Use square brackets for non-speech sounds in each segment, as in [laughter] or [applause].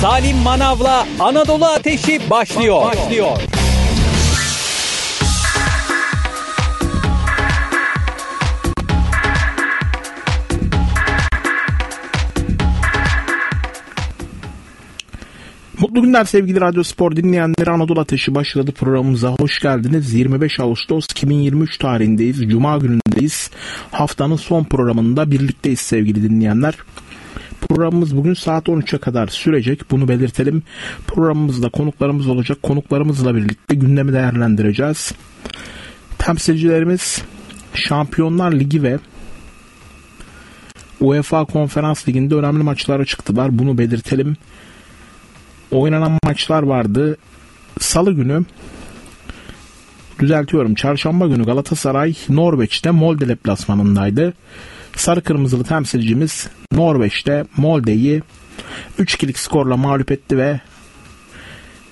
Salim Manav'la Anadolu Ateşi başlıyor. başlıyor. Mutlu günler sevgili Radyo Spor dinleyenleri Anadolu Ateşi başladı programımıza hoş geldiniz. 25 Ağustos 2023 tarihindeyiz. Cuma günündeyiz. Haftanın son programında birlikteyiz sevgili dinleyenler. Programımız bugün saat 13'e kadar sürecek. Bunu belirtelim. Programımızda konuklarımız olacak. Konuklarımızla birlikte gündemi değerlendireceğiz. Temsilcilerimiz Şampiyonlar Ligi ve UEFA Konferans Ligi'nde önemli maçlara çıktılar. Bunu belirtelim. Oynanan maçlar vardı. Salı günü düzeltiyorum. Çarşamba günü Galatasaray Norveç'te Molde deplasmanındaydı. Sarı kırmızılı temsilcimiz Norveç'te Molde'yi 3-2'lik skorla mağlup etti ve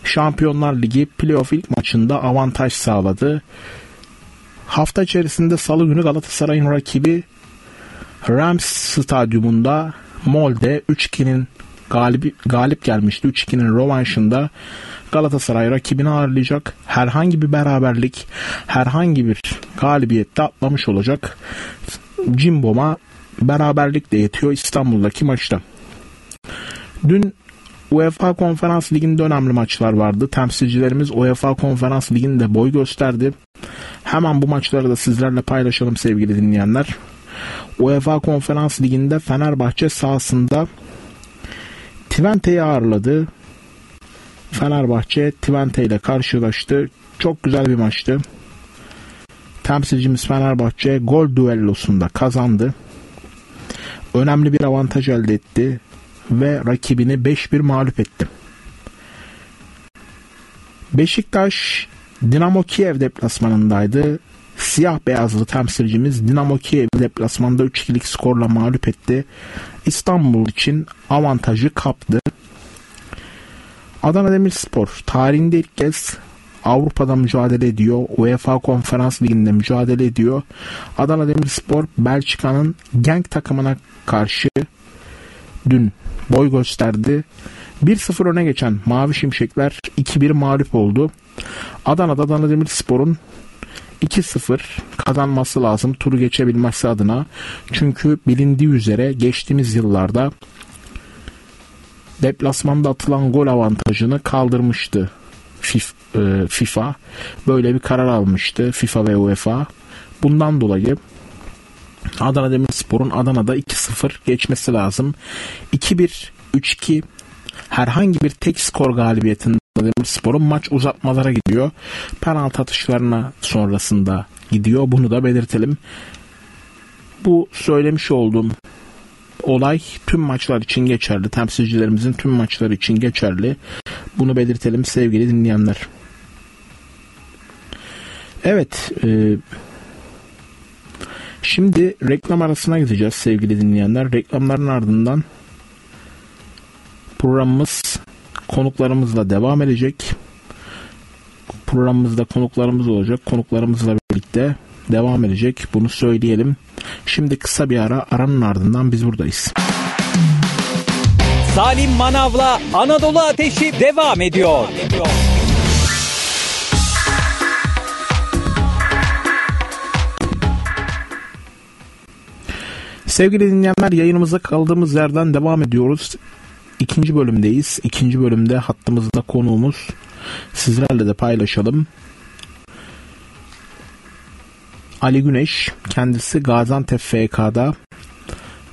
Şampiyonlar Ligi playoff ilk maçında avantaj sağladı. Hafta içerisinde salı günü Galatasaray'ın rakibi Rams stadyumunda Molde 3-2'nin galip, galip gelmişti. 3-2'nin rovanşında Galatasaray rakibini ağırlayacak. Herhangi bir beraberlik, herhangi bir galibiyette atlamış olacak. Cimbom'a beraberlik de yetiyor İstanbul'daki maçta. Dün UEFA Konferans Ligi'nde önemli maçlar vardı. Temsilcilerimiz UEFA Konferans Ligi'nde boy gösterdi. Hemen bu maçları da sizlerle paylaşalım sevgili dinleyenler. UEFA Konferans Ligi'nde Fenerbahçe sahasında Twente'yi ağırladı. Fenerbahçe Twente ile karşılaştı. Çok güzel bir maçtı. Temsilcimiz Fenerbahçe gol düellosunda kazandı. Önemli bir avantaj elde etti ve rakibini 5-1 mağlup etti. Beşiktaş Dinamo Kiev deplasmanındaydı. Siyah beyazlı temsilcimiz Dinamo Kiev deplasmanda 3-2'lik skorla mağlup etti. İstanbul için avantajı kaptı. Adana Demirspor tarihinde ilk kez Avrupa'da mücadele ediyor. UEFA Konferans Ligi'nde mücadele ediyor. Adana Demirspor Belçika'nın Genk takımına karşı dün boy gösterdi. 1-0 öne geçen Mavi Şimşekler 2-1 mağlup oldu. Adana'da Adana Demirspor'un 2-0 kazanması lazım turu geçebilmesi adına. Çünkü bilindiği üzere geçtiğimiz yıllarda deplasmanda atılan gol avantajını kaldırmıştı FIFA. E, Böyle bir karar almıştı FIFA ve UEFA. Bundan dolayı Adana Demirspor'un Adana'da 2-0 geçmesi lazım. 2-1, 3-2 herhangi bir tek skor galibiyetinde Demirspor'un maç uzatmalara gidiyor. Penaltı atışlarına sonrasında gidiyor. Bunu da belirtelim. Bu söylemiş olduğum olay tüm maçlar için geçerli. Temsilcilerimizin tüm maçları için geçerli. Bunu belirtelim sevgili dinleyenler. Evet. E, şimdi reklam arasına gideceğiz sevgili dinleyenler. Reklamların ardından programımız konuklarımızla devam edecek. Programımızda konuklarımız olacak. Konuklarımızla birlikte devam edecek. Bunu söyleyelim. Şimdi kısa bir ara aranın ardından biz buradayız. Salim Manav'la Anadolu Ateşi devam ediyor. Devam ediyor. Sevgili dinleyenler yayınımıza kaldığımız yerden devam ediyoruz. İkinci bölümdeyiz. İkinci bölümde hattımızda konuğumuz sizlerle de paylaşalım. Ali Güneş kendisi Gaziantep FK'da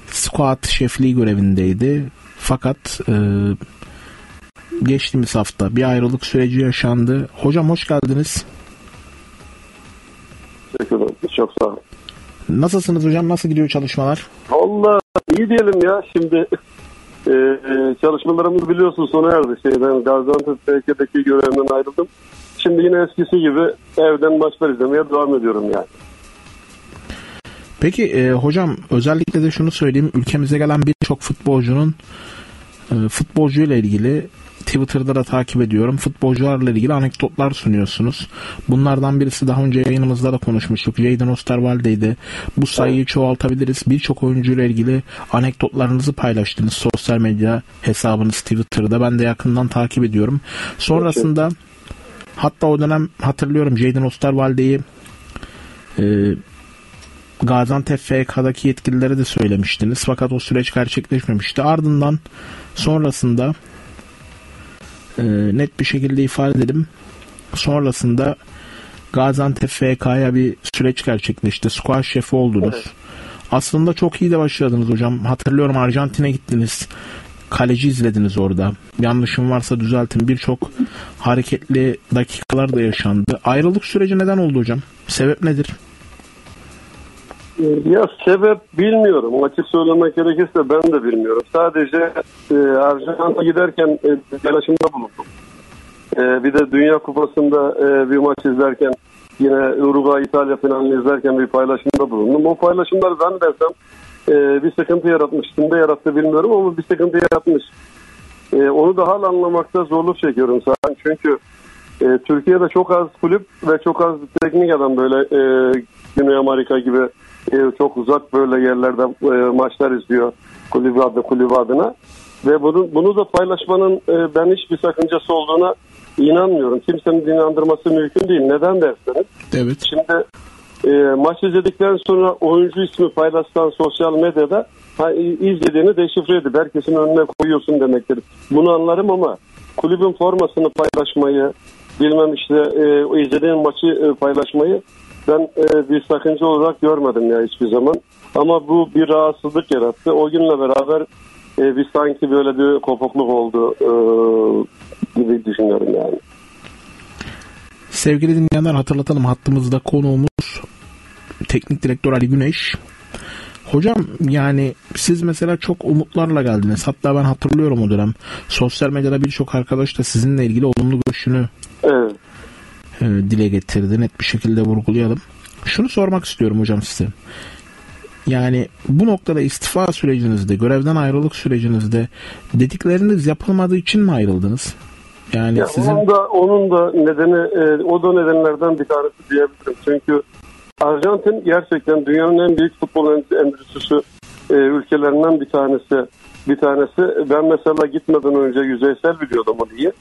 squat şefliği görevindeydi. Fakat e, geçtiğimiz hafta bir ayrılık süreci yaşandı. Hocam hoş geldiniz. Teşekkür ederim. Çok sağ olun. Nasılsınız hocam? Nasıl gidiyor çalışmalar? Valla iyi diyelim ya. Şimdi e, çalışmalarımız biliyorsun sona erdi. Şeyden Gaziantep FK'deki görevimden ayrıldım. Şimdi yine eskisi gibi evden maçlar izlemeye devam ediyorum yani. Peki e, hocam özellikle de şunu söyleyeyim. Ülkemize gelen birçok futbolcunun e, futbolcuyla ilgili Twitter'da da takip ediyorum. Futbolcularla ilgili anekdotlar sunuyorsunuz. Bunlardan birisi daha önce yayınımızda da konuşmuştuk. Jadon Osterwalde'ydi. Bu sayıyı çoğaltabiliriz. Birçok oyuncuyla ilgili anekdotlarınızı paylaştınız sosyal medya hesabınız Twitter'da. Ben de yakından takip ediyorum. Sonrasında hatta o dönem hatırlıyorum Jadon Osterwalde'yi e, Gaziantep FK'daki yetkililere de söylemiştiniz. Fakat o süreç gerçekleşmemişti. Ardından sonrasında e, net bir şekilde ifade edelim. Sonrasında Gaziantep FK'ya bir süreç gerçekleşti. Squash şefi oldunuz. Evet. Aslında çok iyi de başladınız hocam. Hatırlıyorum Arjantin'e gittiniz. Kaleci izlediniz orada. Yanlışım varsa düzeltin. Birçok hareketli dakikalar da yaşandı. Ayrılık süreci neden oldu hocam? Sebep nedir? Ya sebep bilmiyorum. Açık söylemek gerekirse ben de bilmiyorum. Sadece e, Arjantin'e giderken e, bulundum. E, bir de Dünya Kupası'nda e, bir maç izlerken yine Uruguay İtalya finalini izlerken bir paylaşımda bulundum. O paylaşımlar zannedersem e, bir sıkıntı yaratmış. Kimde yarattı bilmiyorum ama bir sıkıntı yaratmış. E, onu daha anlamakta zorluk çekiyorum zaten. Çünkü e, Türkiye'de çok az kulüp ve çok az teknik adam böyle e, Güney Amerika gibi e, çok uzak böyle yerlerde e, maçlar izliyor kulübü adı kulübü adına. Ve bunu, bunu da paylaşmanın e, ben hiçbir sakıncası olduğuna inanmıyorum. Kimsenin inandırması mümkün değil. Neden derseniz. Evet. Şimdi e, maç izledikten sonra oyuncu ismi paylaşsan sosyal medyada ha, izlediğini deşifre edip herkesin önüne koyuyorsun demektir. Bunu anlarım ama kulübün formasını paylaşmayı bilmem işte e, izlediğin maçı e, paylaşmayı ben e, bir sakınca olarak görmedim ya hiçbir zaman. Ama bu bir rahatsızlık yarattı. O günle beraber e, bir sanki böyle bir kopukluk oldu e, gibi düşünüyorum yani. Sevgili dinleyenler hatırlatalım hattımızda konuğumuz teknik direktör Ali Güneş. Hocam yani siz mesela çok umutlarla geldiniz. Hatta ben hatırlıyorum o dönem. Sosyal medyada birçok arkadaş da sizinle ilgili olumlu görüşünü evet. E, dile getirdi. Net bir şekilde vurgulayalım. Şunu sormak istiyorum hocam size. Yani bu noktada istifa sürecinizde, görevden ayrılık sürecinizde dedikleriniz yapılmadığı için mi ayrıldınız? Yani ya sizin... onun da onun da nedeni e, o da nedenlerden bir tanesi diyebilirim. Çünkü Arjantin gerçekten dünyanın en büyük futbol endüstrisi e, ülkelerinden bir tanesi. Bir tanesi. Ben mesela gitmeden önce yüzeysel biliyordum o diye.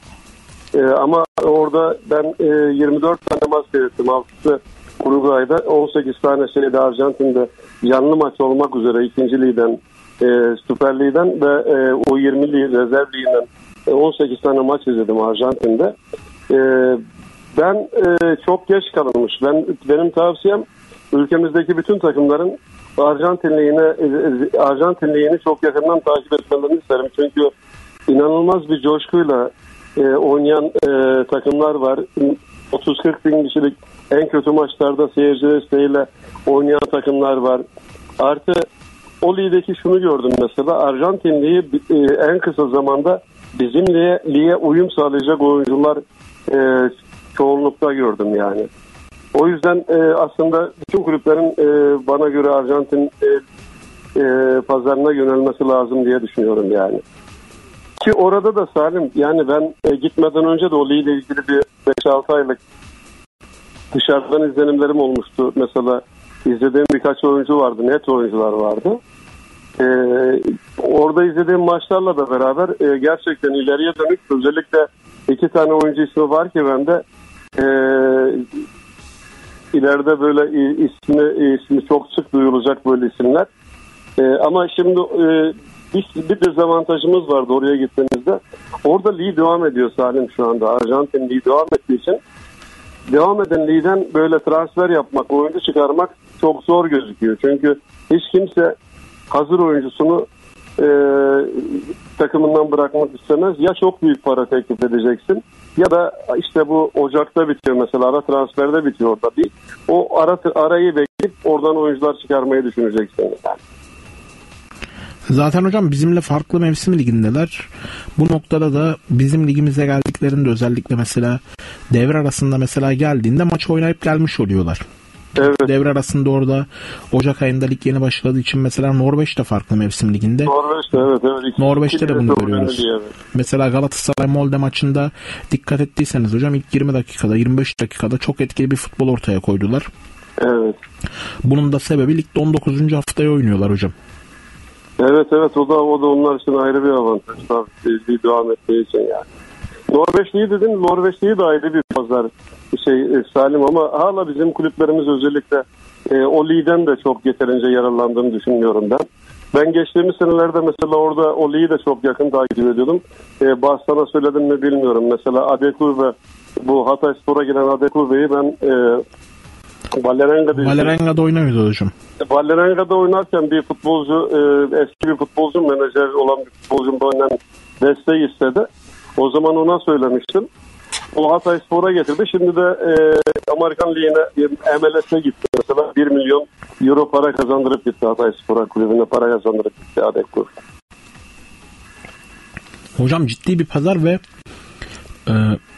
E, ama orada ben e, 24 tane maç seyrettim. 6'sı Uruguay'da 18 tane şeyde Arjantin'de yanlı maç olmak üzere ikinci ligden e, Süper Lig'den ve e, o 20 rezerv liginden 18 tane maç izledim Arjantin'de. E, ben e, çok geç kalınmış. Ben benim tavsiyem ülkemizdeki bütün takımların Arjantin Ligi'ne e, Arjantin Ligi'ni çok yakından takip etmelerini isterim. Çünkü inanılmaz bir coşkuyla e, oynayan e, takımlar var. 30-40 bin kişilik en kötü maçlarda seyirci desteğiyle oynayan takımlar var. Artı o ligdeki şunu gördüm mesela Arjantin Ligi e, en kısa zamanda bizim lige, lige uyum sağlayacak oyuncular e, çoğunlukta gördüm yani. O yüzden e, aslında bütün kulüplerin e, bana göre Arjantin e, e, pazarına yönelmesi lazım diye düşünüyorum yani. Ki orada da Salim yani ben e, gitmeden önce de o ile ilgili bir 5-6 aylık dışarıdan izlenimlerim olmuştu. Mesela izlediğim birkaç oyuncu vardı, net oyuncular vardı. Ee, orada izlediğim maçlarla da beraber e, gerçekten ileriye dönük özellikle iki tane oyuncu ismi var ki bende e, ileride böyle ismi ismi çok sık duyulacak böyle isimler. E, ama şimdi e, bir, bir dezavantajımız vardı oraya gittiğimizde. Orada lig devam ediyor Salim şu anda. Arjantin lig devam ettiği için devam eden ligden böyle transfer yapmak, oyuncu çıkarmak çok zor gözüküyor. Çünkü hiç kimse hazır oyuncusunu e, takımından bırakmak istemez. Ya çok büyük para teklif edeceksin ya da işte bu Ocak'ta bitiyor mesela ara transferde bitiyor orada bir. O ara, arayı bekleyip oradan oyuncular çıkarmayı düşüneceksin. Zaten hocam bizimle farklı mevsim ligindeler. Bu noktada da bizim ligimize geldiklerinde özellikle mesela devre arasında mesela geldiğinde maç oynayıp gelmiş oluyorlar. Evet. Devre arasında orada Ocak ayında lig yeni başladığı için mesela Norveç de farklı mevsim liginde. Norveç'te evet. evet. İki- Norveç'te de bunu görüyoruz. yani. Mesela Galatasaray Molde maçında dikkat ettiyseniz hocam ilk 20 dakikada 25 dakikada çok etkili bir futbol ortaya koydular. Evet. Bunun da sebebi ligde 19. haftaya oynuyorlar hocam. Evet evet o da o da onlar için ayrı bir avantaj tabii bir devam ettiği için yani. Norveçliyi dedin Norveçliyi de ayrı bir pazar şey e, Salim ama hala bizim kulüplerimiz özellikle e, o ligden de çok yeterince yararlandığını düşünüyorum ben. Ben geçtiğimiz senelerde mesela orada o ligi de çok yakın takip ediyordum. E, bazı sana söyledim mi bilmiyorum. Mesela Adekurve bu Hatay Spor'a gelen Adekurve'yi ben e, Balerenga'da Valerenga'da oynuyordu hocam. Ballerenga'da oynarken bir futbolcu, e, eski bir futbolcu, menajer olan bir futbolcum benden desteği istedi. O zaman ona söylemiştim. O Hatay Spor'a getirdi. Şimdi de e, Amerikan Ligi'ne e, MLS'e gitti. Mesela 1 milyon euro para kazandırıp gitti Hatay Spor'a kulübüne para kazandırıp gitti Adekkur. Hocam ciddi bir pazar ve e,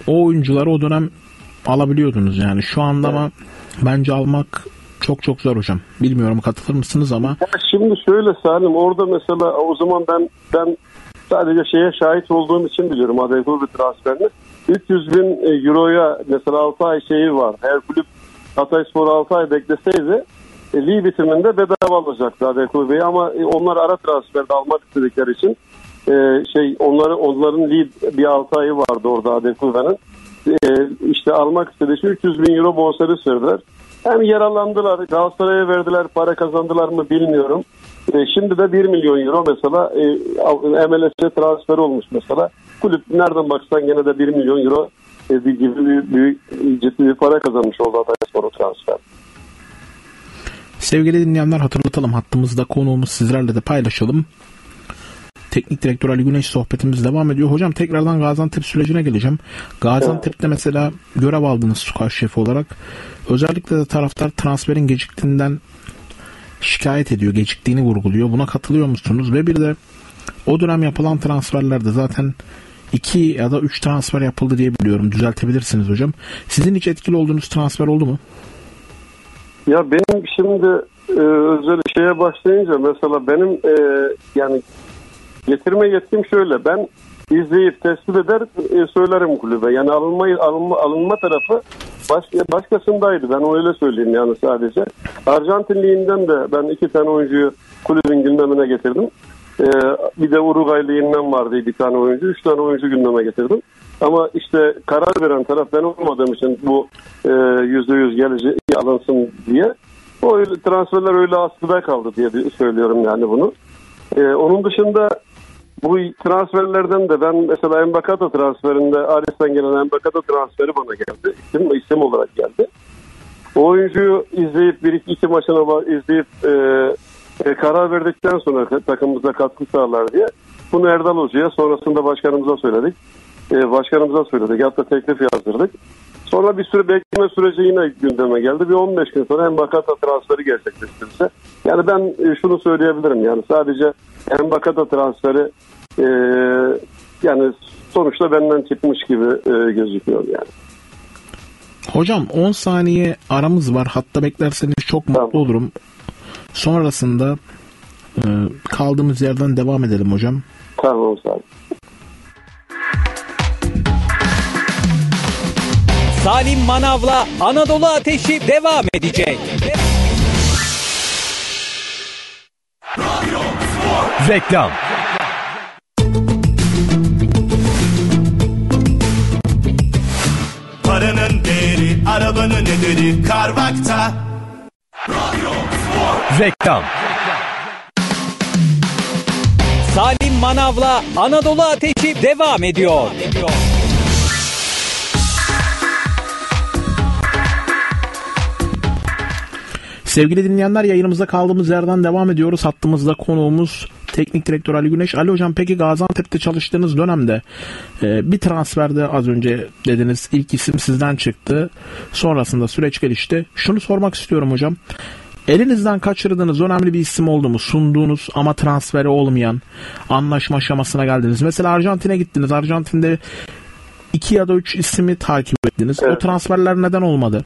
o oyuncuları o dönem alabiliyordunuz yani. Şu anda ama bence almak çok çok zor hocam. Bilmiyorum katılır mısınız ama Ya şimdi şöyle Salim orada mesela o zaman ben ben sadece şeye şahit olduğum için biliyorum Adekul bir transferini. 300 bin e, euroya mesela 6 ay şeyi var. Her kulüp Hatay Spor 6 ay bekleseydi e, lig bitiminde bedava alacaktı Adekul Bey'i ama e, onlar ara transferde almak istedikleri için şey onları onların lig bir 6 ayı vardı orada Adekul Bey'in. E, işte almak istediği için 300 bin euro bonservis verdiler. Hem yaralandılar, Galatasaray'a verdiler, para kazandılar mı bilmiyorum. E, şimdi de 1 milyon euro mesela e, MLS'e transfer olmuş mesela. Kulüp nereden baksan gene de 1 milyon euro e, gibi büyük, büyük ciddi bir para kazanmış oldu Hatayspor'un transfer. sevgili dinleyenler hatırlatalım hattımızda konuğumuz sizlerle de paylaşalım. Teknik direktör Ali Güneş sohbetimiz devam ediyor. Hocam tekrardan Gaziantep sürecine geleceğim. Gaziantep'te mesela görev aldınız sukar şefi olarak. Özellikle de taraftar transferin geciktiğinden şikayet ediyor. Geciktiğini vurguluyor. Buna katılıyor musunuz? Ve bir de o dönem yapılan transferlerde zaten iki ya da üç transfer yapıldı diye biliyorum. Düzeltebilirsiniz hocam. Sizin hiç etkili olduğunuz transfer oldu mu? Ya benim şimdi e, özel şeye başlayınca mesela benim e, yani getirme yetkim şöyle ben izleyip tespit eder e, söylerim kulübe. Yani alınma, alınma, alınma tarafı baş, başkasındaydı. Ben öyle söyleyeyim yani sadece. Arjantin Ligi'nden de ben iki tane oyuncuyu kulübün gündemine getirdim. E, bir de Uruguay Ligi'nden vardı bir tane oyuncu. Üç tane oyuncu gündeme getirdim. Ama işte karar veren taraf ben olmadığım için bu e, yüzde yüz gelecek alınsın diye. O transferler öyle askıda kaldı diye söylüyorum yani bunu. E, onun dışında bu transferlerden de ben mesela Embakata transferinde Aris'ten gelen Embakata transferi bana geldi. İsim, isim olarak geldi. O oyuncuyu izleyip bir iki, iki maçına ba- izleyip e, e, karar verdikten sonra takımımıza katkı sağlar diye bunu Erdal Hoca'ya sonrasında başkanımıza söyledik. E, başkanımıza söyledik. Hatta teklif yazdırdık. Sonra bir süre bekleme süreci yine gündeme geldi. Bir 15 gün sonra Embakata transferi gerçekleştirirse. Yani ben e, şunu söyleyebilirim yani sadece Embakata transferi e, yani sonuçta benden çıkmış gibi e, gözüküyor yani. Hocam 10 saniye aramız var. Hatta beklerseniz çok mutlu Tamam. olurum. Sonrasında e, kaldığımız yerden devam edelim hocam. Tamam sağ olun. Salim Manav'la Anadolu Ateşi devam edecek. Reklam. Paranın değeri arabanın ederi Karvakta Reklam. Salim Manav'la Anadolu Ateşi devam ediyor. Sevgili dinleyenler yayınımıza kaldığımız yerden devam ediyoruz. Hattımızda konuğumuz Teknik Direktör Ali Güneş. Ali Hocam peki Gaziantep'te çalıştığınız dönemde e, bir transferde az önce dediniz ilk isim sizden çıktı. Sonrasında süreç gelişti. Şunu sormak istiyorum hocam. Elinizden kaçırdığınız önemli bir isim oldu mu? Sunduğunuz ama transferi olmayan anlaşma aşamasına geldiniz. Mesela Arjantin'e gittiniz. Arjantin'de iki ya da üç ismi takip ettiniz. O Evet. transferler neden olmadı?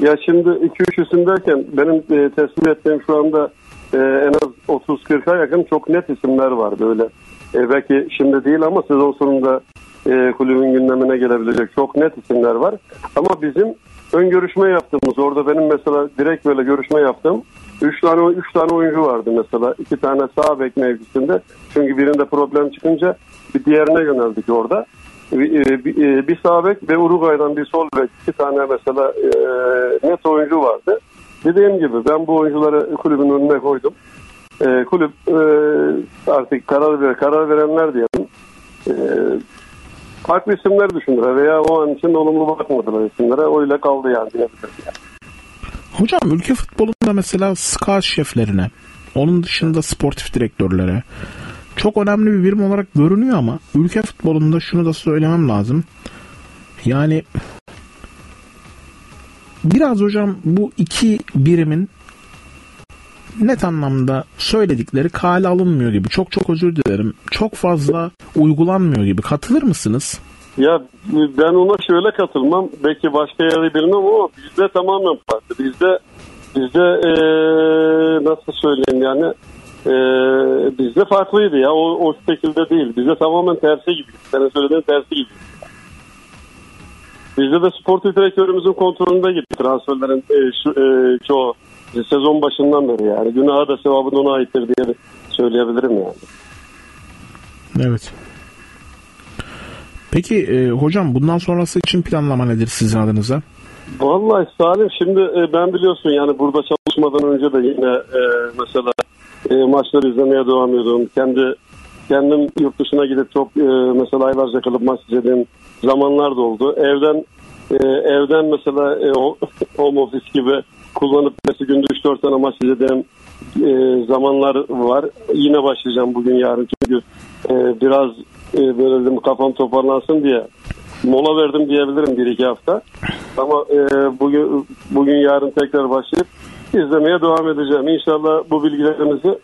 Ya şimdi 2-3 isim derken benim e, teslim ettiğim şu anda e, en az 30-40'a yakın çok net isimler var böyle. E, belki şimdi değil ama sezon sonunda e, kulübün gündemine gelebilecek çok net isimler var. Ama bizim ön görüşme yaptığımız orada benim mesela direkt böyle görüşme yaptığım 3 tane 3 tane oyuncu vardı mesela. 2 tane sağ bek mevkisinde. Çünkü birinde problem çıkınca bir diğerine yöneldik orada. E, e, bir sağ bek ve Uruguay'dan bir sol bek. iki tane mesela e, net oyuncu vardı. Dediğim gibi ben bu oyuncuları kulübün önüne koydum. Kulüp artık karar ver, karar verenler diyelim. Farklı isimler düşündüler veya o an için olumlu bakmadılar isimlere. Öyle kaldı yani. Hocam ülke futbolunda mesela scout şeflerine, onun dışında sportif direktörlere çok önemli bir birim olarak görünüyor ama ülke futbolunda şunu da söylemem lazım. Yani biraz hocam bu iki birimin net anlamda söyledikleri kale alınmıyor gibi. Çok çok özür dilerim. Çok fazla uygulanmıyor gibi. Katılır mısınız? Ya ben ona şöyle katılmam. Belki başka yerde bilmem ama bizde tamamen farklı. Bizde bizde ee, nasıl söyleyeyim yani ee, bizde farklıydı ya. O, o şekilde değil. Bizde tamamen tersi gibi. Senin söylediğin tersi gibi. Bizde de sportif direktörümüzün kontrolünde gitti transferlerin e, şu, e, çoğu sezon başından beri yani. Günahı da sevabı da ona aittir diye söyleyebilirim yani. Evet. Peki e, hocam bundan sonrası için planlama nedir sizin adınıza? Vallahi Salim şimdi e, ben biliyorsun yani burada çalışmadan önce de yine e, mesela e, maçları izlemeye devam ediyorum. Kendi kendim yurt dışına gidip çok e, mesela aylarca kalıp maç izlediğim zamanlar da oldu. Evden e, evden mesela e, [laughs] home office gibi kullanıp mesela günde 3-4 tane maç izlediğim e, zamanlar var. Yine başlayacağım bugün yarın çünkü e, biraz e, böyle dedim kafam toparlansın diye mola verdim diyebilirim bir iki hafta. Ama e, bugün bugün yarın tekrar başlayıp izlemeye devam edeceğim. İnşallah bu bilgilerimizi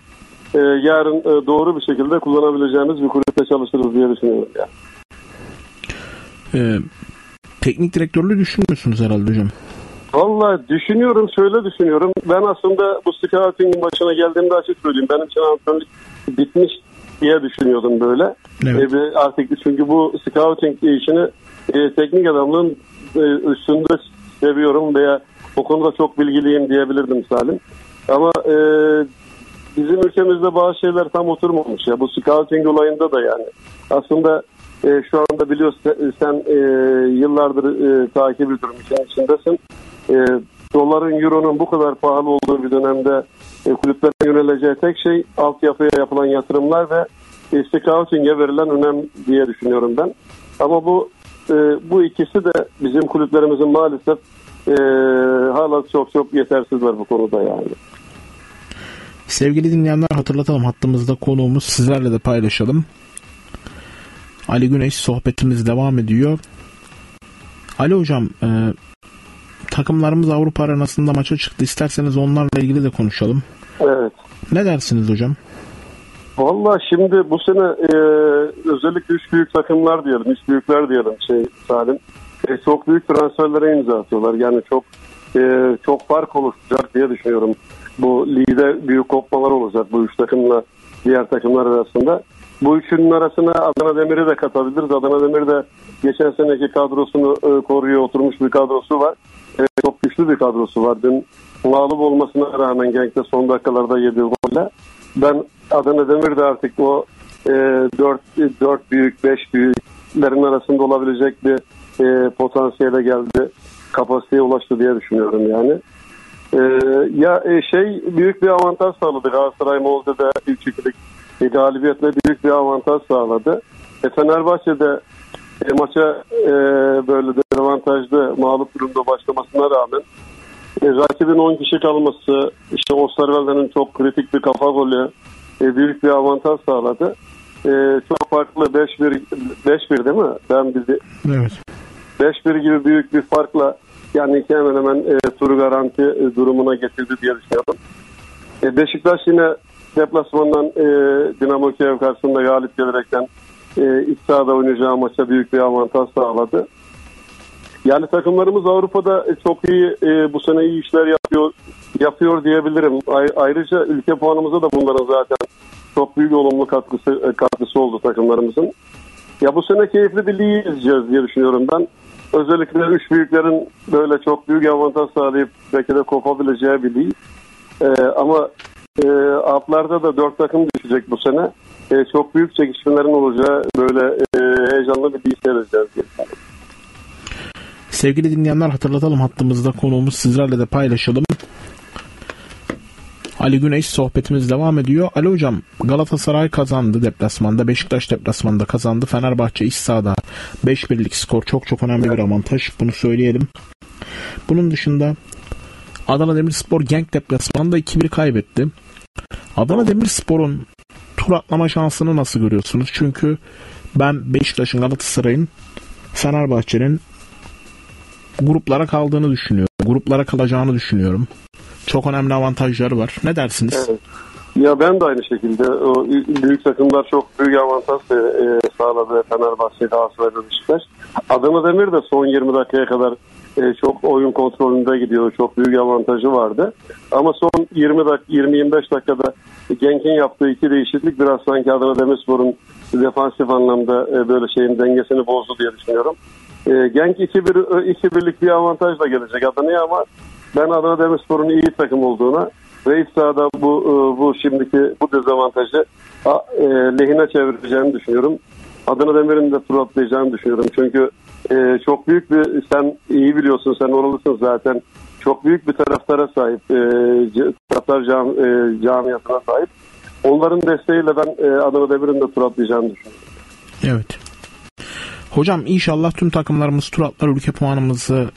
e, yarın e, doğru bir şekilde kullanabileceğimiz bir kulüpte çalışırız diye düşünüyorum. Yani. Ee, teknik direktörlüğü düşünmüyorsunuz herhalde hocam. Vallahi düşünüyorum, şöyle düşünüyorum. Ben aslında bu scouting maçına geldiğimde açık söyleyeyim. Benim için antrenörlük bitmiş diye düşünüyordum böyle. Evet. E, artık çünkü bu scouting işini e, teknik adamlığın e, üstünde seviyorum veya o konuda çok bilgiliyim diyebilirdim Salim. Ama e, bizim ülkemizde bazı şeyler tam oturmamış ya. Bu scouting olayında da yani. Aslında e, şu anda biliyorsun sen e, yıllardır e, takip ediyorum için içindesin. E, doların, euronun bu kadar pahalı olduğu bir dönemde e, kulüplerin yöneleceği tek şey altyapıya yapılan yatırımlar ve e, scouting'e verilen önem diye düşünüyorum ben. Ama bu e, bu ikisi de bizim kulüplerimizin maalesef e, hala çok çok yetersizler bu konuda yani. Sevgili dinleyenler hatırlatalım hattımızda konuğumuz sizlerle de paylaşalım. Ali Güneş sohbetimiz devam ediyor. Ali hocam e, takımlarımız Avrupa arenasında maça çıktı. İsterseniz onlarla ilgili de konuşalım. Evet. Ne dersiniz hocam? Valla şimdi bu sene e, özellikle üç büyük takımlar diyelim, üç büyükler diyelim şey Salim. E, çok büyük transferlere imza atıyorlar. Yani çok e, çok fark oluşacak diye düşünüyorum. Bu ligde büyük kopmalar olacak bu üç takımla diğer takımlar arasında. Bu üçünün arasına Adana Demir'i de katabiliriz. Adana Demir de geçen seneki kadrosunu e, koruyor, oturmuş bir kadrosu var. E, çok güçlü bir kadrosu var. Dün mağlup olmasına rağmen Genk'te son dakikalarda yediği golle. Ben Adana Demir de artık o e, 4, 4 büyük, 5 büyüklerin arasında olabilecek bir e, potansiyele geldi. Kapasiteye ulaştı diye düşünüyorum yani. E, ya e, şey büyük bir avantaj sağladı Galatasaray Molde'de ilk ikilik e, galibiyetle büyük bir avantaj sağladı. E, Fenerbahçe'de e, maça e, böyle dezavantajlı mağlup durumda başlamasına rağmen e, rakibin 10 kişi kalması, işte Osterwelde'nin çok kritik bir kafa golü e, büyük bir avantaj sağladı. E, çok farklı 5-1 5-1 değil mi? Ben bizi Evet. 5-1 gibi büyük bir farkla yani hemen hemen e, turu garanti e, durumuna getirdi diye düşünüyorum. E, Beşiktaş yine deplasmandan e, Dinamo Kiev karşısında galip gelerekten e, iç sahada oynayacağı maça büyük bir avantaj sağladı. Yani takımlarımız Avrupa'da çok iyi e, bu sene iyi işler yapıyor yapıyor diyebilirim. Ay- ayrıca ülke puanımıza da bunların zaten çok büyük olumlu katkısı e, katkısı oldu takımlarımızın. Ya bu sene keyifli bir lig izleyeceğiz diye düşünüyorum ben. Özellikle üç büyüklerin böyle çok büyük avantaj sağlayıp belki de kopabileceği bir lig. E, ama e, altlarda da dört takım düşecek bu sene. E, çok büyük çekişmelerin olacağı böyle e, heyecanlı bir lig seyredeceğiz diye. Sevgili dinleyenler hatırlatalım hattımızda konuğumuz sizlerle de paylaşalım. Ali Güneş sohbetimiz devam ediyor. Ali hocam Galatasaray kazandı deplasmanda. Beşiktaş deplasmanda kazandı. Fenerbahçe iç sahada 5 birlik skor çok çok önemli bir avantaj. Bunu söyleyelim. Bunun dışında Adana Demirspor Genk deplasmanda 2-1 kaybetti. Adana Demirspor'un tur atlama şansını nasıl görüyorsunuz? Çünkü ben Beşiktaş'ın Galatasaray'ın Fenerbahçe'nin gruplara kaldığını düşünüyorum. Gruplara kalacağını düşünüyorum. Çok önemli avantajları var. Ne dersiniz? Evet. Ya ben de aynı şekilde o büyük takımlar çok büyük avantaj e, sağladı Fenerbahçe, Galatasaray ve Beşiktaş. Adana Demir de son 20 dakikaya kadar e, çok oyun kontrolünde gidiyor. Çok büyük avantajı vardı. Ama son 20 dakika 20-25 dakikada Genk'in yaptığı iki değişiklik biraz sanki Adana Demirspor'un defansif anlamda e, böyle şeyin dengesini bozdu diye düşünüyorum. E, Genk 2-1 2-1'lik bir avantajla gelecek Adana'ya ama ben Adana Demirspor'un iyi takım olduğuna ve iç sahada bu e, bu şimdiki bu dezavantajı e, lehine çevireceğini düşünüyorum. Adana Demir'in de tur atlayacağını düşünüyorum. Çünkü e, çok büyük bir sen iyi biliyorsun sen oralısın zaten. Çok büyük bir taraftara sahip. Taraftar cam, camiasına sahip. Onların desteğiyle ben Adana Demir'in de tur atlayacağını düşünüyorum. Evet. Hocam inşallah tüm takımlarımız tur atlar ülke puanımızı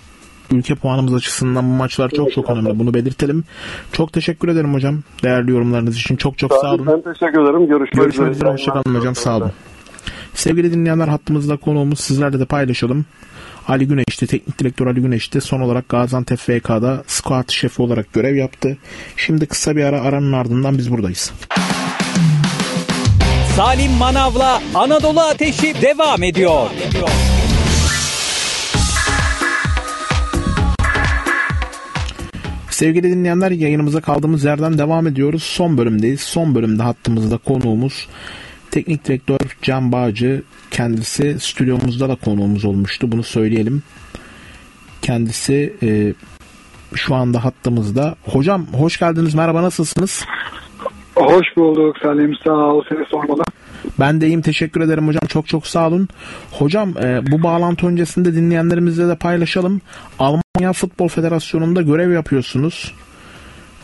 ülke puanımız açısından bu maçlar çok çok önemli. Bunu belirtelim. Çok teşekkür ederim hocam. Değerli yorumlarınız için çok çok sağ olun. Ben teşekkür ederim. Görüşmek, Görüşmek üzere. Hoşçakalın hocam. Sağ olun. Sevgili dinleyenler hattımızda konuğumuz sizlerle de paylaşalım. Ali Güneş'ti, teknik direktör Ali Güneş'ti. Son olarak Gaziantep FK'da squad şefi olarak görev yaptı. Şimdi kısa bir ara aranın ardından biz buradayız. Salim Manav'la Anadolu Ateşi devam ediyor. Sevgili dinleyenler yayınımıza kaldığımız yerden devam ediyoruz. Son bölümdeyiz. Son bölümde hattımızda konuğumuz teknik direktör Can Bağcı. Kendisi stüdyomuzda da konuğumuz olmuştu. Bunu söyleyelim. Kendisi e, şu anda hattımızda. Hocam hoş geldiniz. Merhaba nasılsınız? Hoş bulduk Salim sağ ol seni sormalı. Ben de iyiyim teşekkür ederim hocam çok çok sağ olun. Hocam e, bu bağlantı öncesinde dinleyenlerimizle de paylaşalım. Almanya Futbol Federasyonu'nda görev yapıyorsunuz.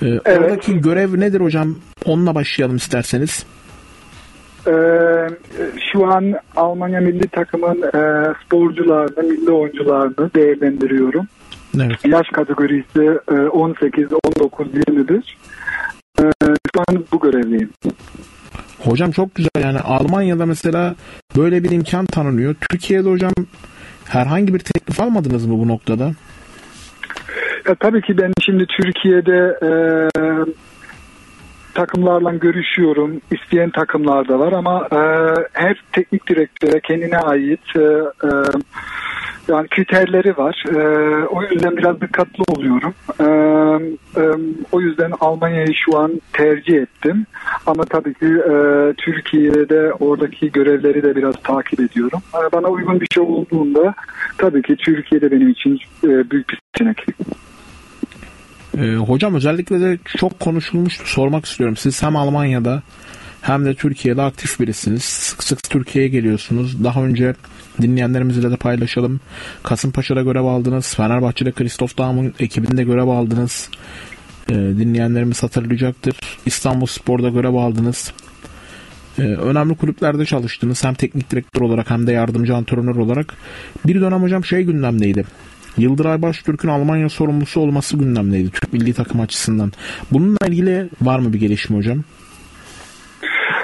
E, Oradaki görev nedir hocam? Onunla başlayalım isterseniz. Ee, şu an Almanya milli takımın e, sporcularını, milli oyuncularını değerlendiriyorum. Evet. Yaş kategorisi e, 18, 19, 21. E, şu an bu görevliyim. Hocam çok güzel yani Almanya'da mesela böyle bir imkan tanınıyor. Türkiye'de hocam herhangi bir teklif almadınız mı bu noktada? Ya, tabii ki ben şimdi Türkiye'de e, takımlarla görüşüyorum. İsteyen takımlar da var ama e, her teknik direktöre kendine ait e, e, yani kriterleri var. E, o yüzden biraz dikkatli oluyorum. E, e, o yüzden Almanya'yı şu an tercih ettim. Ama tabii ki e, Türkiye'de oradaki görevleri de biraz takip ediyorum. E, bana uygun bir şey olduğunda tabii ki Türkiye'de benim için e, büyük bir seçenek. Ee, hocam özellikle de çok konuşulmuştu. Sormak istiyorum. Siz hem Almanya'da hem de Türkiye'de aktif birisiniz. Sık sık Türkiye'ye geliyorsunuz. Daha önce dinleyenlerimizle de paylaşalım. Kasımpaşa'da görev aldınız. Fenerbahçe'de Christoph Daum'un ekibinde görev aldınız. Ee, dinleyenlerimiz hatırlayacaktır. İstanbul Spor'da görev aldınız. Ee, önemli kulüplerde çalıştınız. Hem teknik direktör olarak hem de yardımcı antrenör olarak. Bir dönem hocam şey gündemdeydi. Yıldıray Baştürk'ün Almanya sorumlusu olması gündemdeydi Türk milli takım açısından. Bununla ilgili var mı bir gelişme hocam?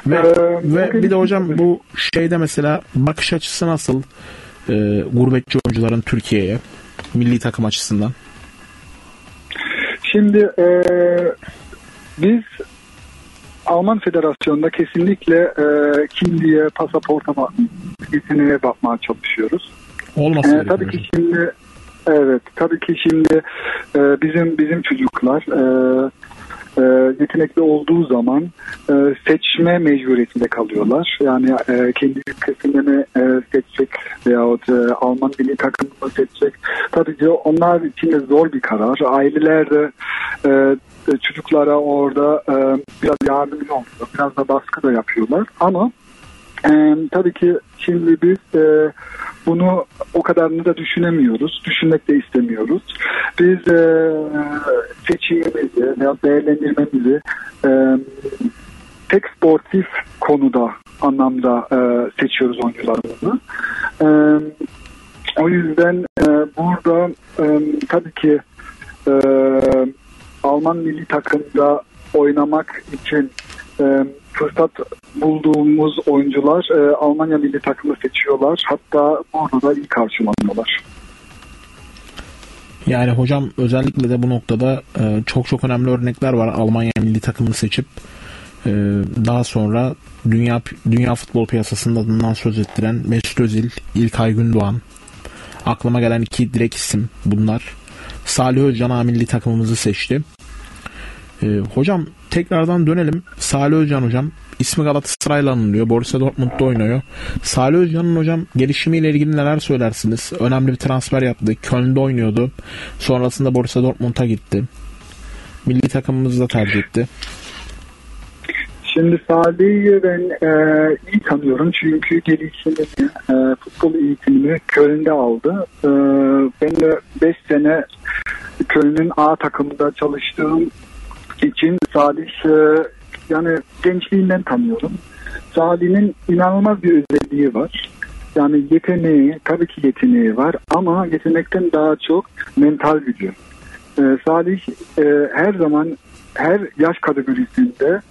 Ve, Ee, ve bir de hocam bu şeyde mesela bakış açısı nasıl e, gurbetçi oyuncuların Türkiye'ye milli takım açısından? Şimdi e, biz Alman Federasyonu'nda kesinlikle e, kimliğe, pasaporta bak- isimine bakmaya çalışıyoruz. Olması E, tabii ki şimdi Evet, tabii ki şimdi e, bizim bizim çocuklar e, e, yetenekli olduğu zaman e, seçme mecburiyetinde kalıyorlar. Yani e, kendi ülkesini mi e, seçecek veyahut e, Alman milli takımını mı seçecek. Tabii ki onlar için de zor bir karar. Aileler de e, çocuklara orada e, biraz yardımcı oluyor. Biraz da baskı da yapıyorlar. Ama ee, tabii ki şimdi biz e, bunu o kadarını da düşünemiyoruz. Düşünmek de istemiyoruz. Biz e, seçimimizi veya değerlendirmemizi e, tek sportif konuda anlamda e, seçiyoruz oyuncularımızı. E, o yüzden e, burada e, tabii ki e, Alman milli takımda oynamak için e, fırsat bulduğumuz oyuncular e, Almanya milli takımı seçiyorlar. Hatta burada da iyi karşılanıyorlar. Yani hocam özellikle de bu noktada e, çok çok önemli örnekler var Almanya milli takımını seçip e, daha sonra dünya dünya futbol piyasasında adından söz ettiren Mesut Özil, İlkay Gündoğan aklıma gelen iki direkt isim bunlar. Salih Özcan milli takımımızı seçti. E, hocam tekrardan dönelim. Salih Özcan hocam ismi Galatasaray'la anılıyor. Borussia Dortmund'da oynuyor. Salih Özcan'ın hocam gelişimiyle ilgili neler söylersiniz? Önemli bir transfer yaptı. Köln'de oynuyordu. Sonrasında Borussia Dortmund'a gitti. Milli takımımızı da tercih etti. Şimdi Salih'i ben e, iyi tanıyorum çünkü gelişimini, e, futbol eğitimini Köln'de aldı. E, ben de 5 sene Köln'ün A takımında çalıştığım için Salih e, yani gençliğinden tanıyorum. Salih'in inanılmaz bir özelliği var. Yani yeteneği, tabii ki yeteneği var ama yetenekten daha çok mental gücü. Ee, Salih e, her zaman her yaş kategorisinde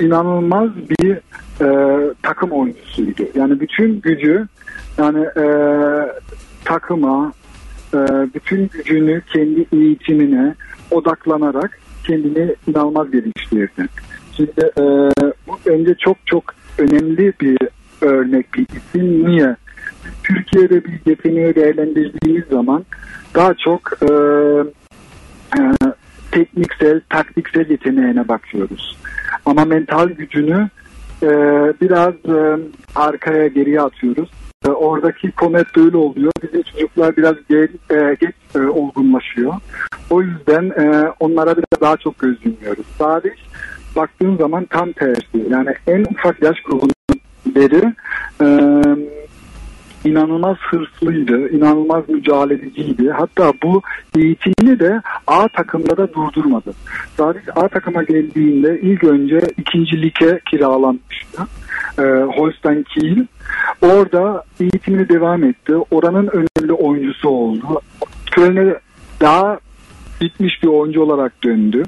inanılmaz bir e, takım oyuncusuydu. Yani bütün gücü yani e, takıma, e, bütün gücünü kendi eğitimine odaklanarak kendini inanılmaz geliştirdi. Şimdi e, bence çok çok önemli bir örnek bir isim. Niye? Türkiye'de bir yeteneği değerlendirdiğimiz zaman daha çok e, e, tekniksel, taktiksel yeteneğine bakıyoruz. Ama mental gücünü e, biraz e, arkaya geriye atıyoruz. E, oradaki hep böyle oluyor. Bizim çocuklar biraz geç, e, geç e, olgunlaşıyor. O yüzden e, onlara biraz daha çok göz yumuyoruz. Sadece baktığın zaman tam tersi. Yani en ufak yaş grubundan beri e, inanılmaz hırslıydı, inanılmaz mücadeleciydi. Hatta bu eğitimini de A takımda da durdurmadı. Sadece A takıma geldiğinde ilk önce ikinci lige kiralanmıştı. E, Holstein Kiel. Orada eğitimini devam etti. Oranın önemli oyuncusu oldu. Köln'e daha bitmiş bir oyuncu olarak döndü.